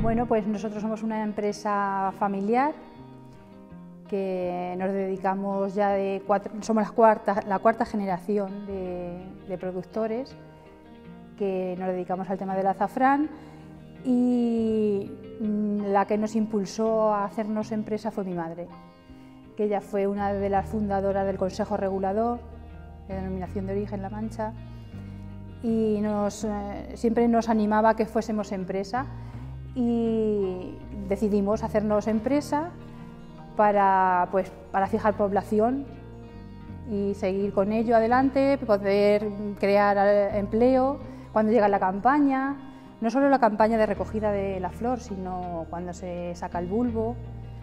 Bueno, pues nosotros somos una empresa familiar que nos dedicamos ya de cuatro, somos la cuarta, la cuarta generación de, productores que nos dedicamos al tema del azafrán y mm, la que nos impulsó a hacernos empresa fue mi madre, que ella fue una de las fundadoras del Consejo Regulador de Denominación de Origen La Mancha y nos, eh, siempre nos animaba a que fuésemos empresa y decidimos hacernos empresa para, pues, para fijar población y seguir con ello adelante, poder crear empleo cuando llega la campaña, no solo la campaña de recogida de la flor, sino cuando se saca el bulbo,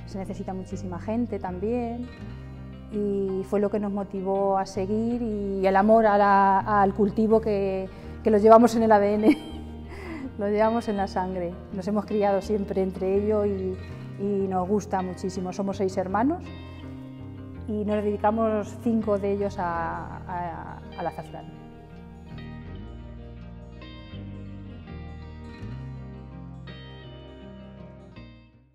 se necesita muchísima gente también. Y fue lo que nos motivó a seguir y el amor al cultivo que, que lo llevamos en el ADN, lo llevamos en la sangre. Nos hemos criado siempre entre ellos y, nos gusta muchísimo. Somos seis hermanos y nos dedicamos cinco de ellos a, a, al.